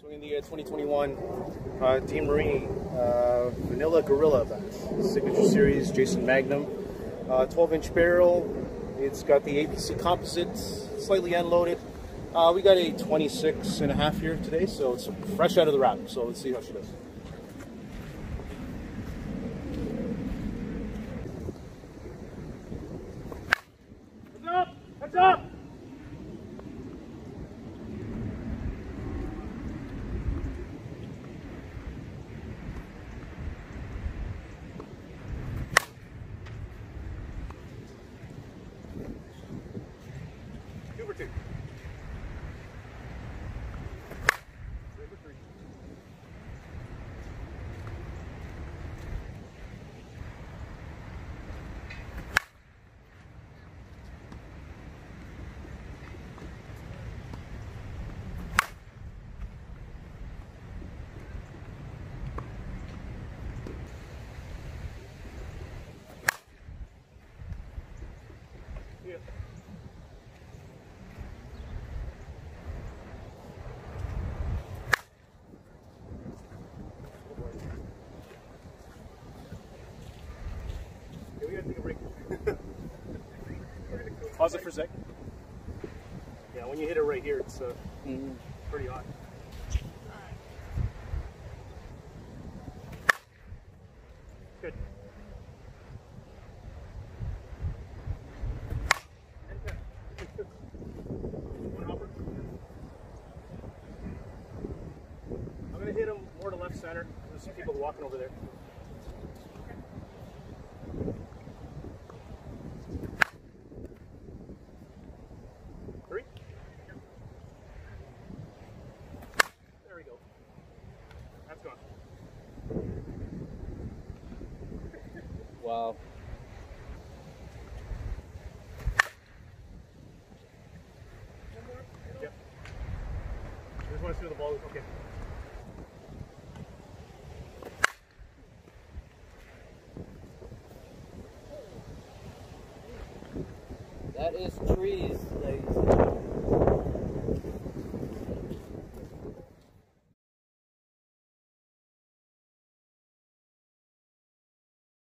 Swinging the uh, 2021 uh, Demarini uh, Vanilla Gorilla signature series, Jason Magnum. 12 inch barrel, it's got the APC composite, slightly endloaded. Uh, we got a 26 and a half here today, so it's fresh out of the wrap. So let's see how she does. Heads up! Heads up! Two Pause it for a sec. Yeah, when you hit it right here, it's uh, pretty hot. Good. I'm gonna hit him more to left center. There's some people walking over there. Wow. Yep. I just want to see the ball is. Okay. That is trees.